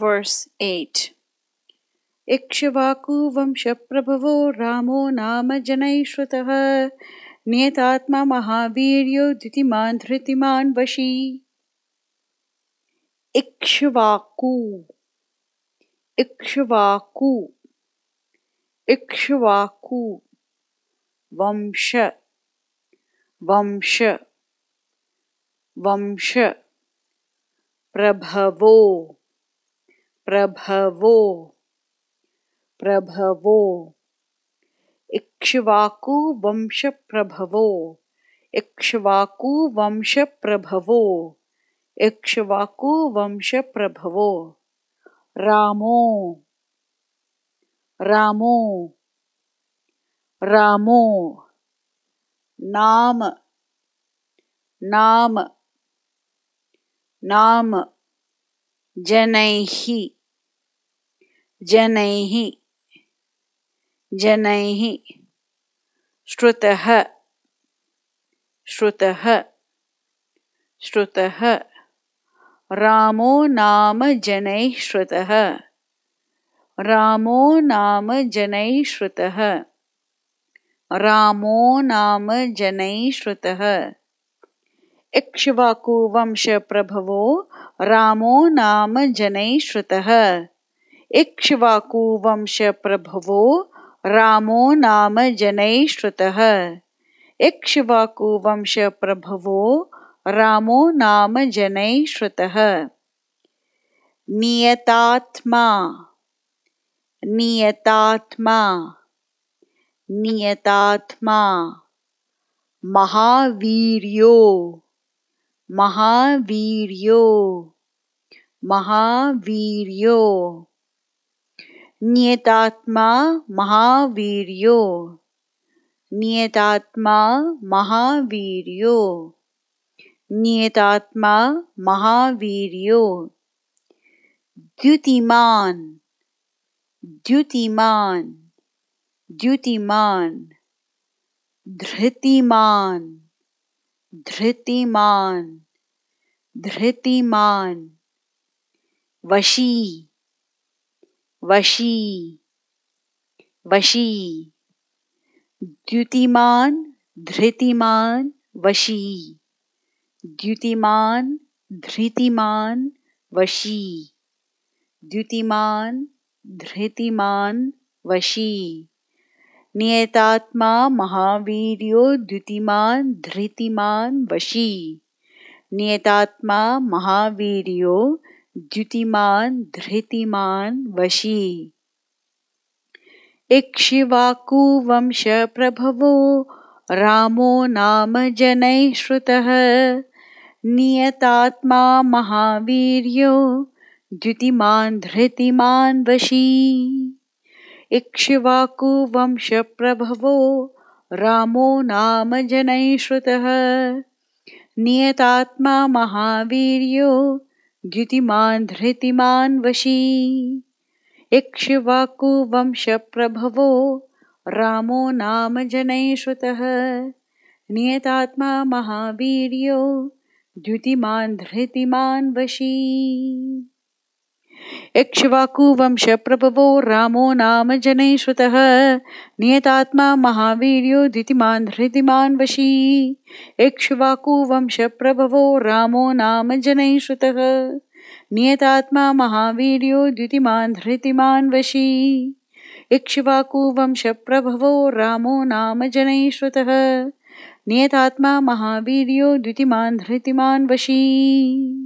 verse 8 इक्ष्वाकुवंशप्रभवो रामो नाम जनैः श्रुतः नियतात्मा महावीर्यो द्युतिमान् धृतिमान् वशी। इक्ष्वाकु। इक्ष्वाकु। इक्ष्वाकु। वंश। वंश। वंश। प्रभवो। प्रभवो प्रभवो। इक्ष्वाकु वंश प्रभवो इक्ष्वाकु वंश प्रभवो इक्ष्वाकु वंश प्रभवो रामो रामो रामो। नाम नाम नाम। जनैः जनैः जनैः श्रुतः श्रुतः श्रुतः। रामो नाम जनैः श्रुतः। रामो नाम जनैः श्रुतः। रामो नाम जनैः श्रुतः। इक्ष्वाकुवंशप्रभवो रामो नाम जनैः श्रुतः। इक्ष्वाकुवंशप्रभवो रामो नाम जनैः श्रुतः। इक्ष्वाकुवंशप्रभवो रामो नाम जनैः श्रुतः। नियतात्मा। नियतात्मा। नियतात्मा। महावीर्यो। महावीर्यो। महावीर्यो। नियतात्मा महावीर्यो। नियतात्मा महावीर्यो। नियतात्मा महावीर्यो। द्युतिमान द्युतिमान द्युतिमान धृतिमान धृतिमान धृतिमान वशी। वशी वशी, द्युतिमान, धृतिमान, वशी, द्युतिमान, धृतिमान, वशी, द्युतिमान, धृतिमान, वशी, नियतात्मा, महावीर्यो, द्युतिमान, धृतिमान, वशी, नियतात्मा, महावीर्यो द्युतिमान, धृतिमान, वशी। इक्ष्वाकुवंश प्रभवो, रामो नाम जनैः श्रुतः। नियतात्मा महावीर्यो, द्युतिमान, धृतिमान, वशी। इक्ष्वाकुवंश प्रभवो, रामो नाम जनैः श्रुतः। नियतात्मा महावीर्यो द्युतिमान् धृतिमान् वशी। इक्ष्वाकुवंशप्रभवो रामो नाम जनैः श्रुतः नियतात्मा महावीर्यो द्युतिमान् धृतिमान् वशी। इक्ष्वाकुवंशप्रभवो रामो नाम जनैः श्रुतः नियतात्मा महावीर्यो धृतिमान् वशी। इक्ष्वाकुवंशप्रभवो रामो नाम जनैः श्रुतः नियतात्मा महावीर्यो द्युतिमान् धृतिमान् वशी। इक्ष्वाकुवंशप्रभवो रामो नाम जनैः श्रुतः नियतात्मा महावीर्यो द्युतिमान् धृतिमान् वशी।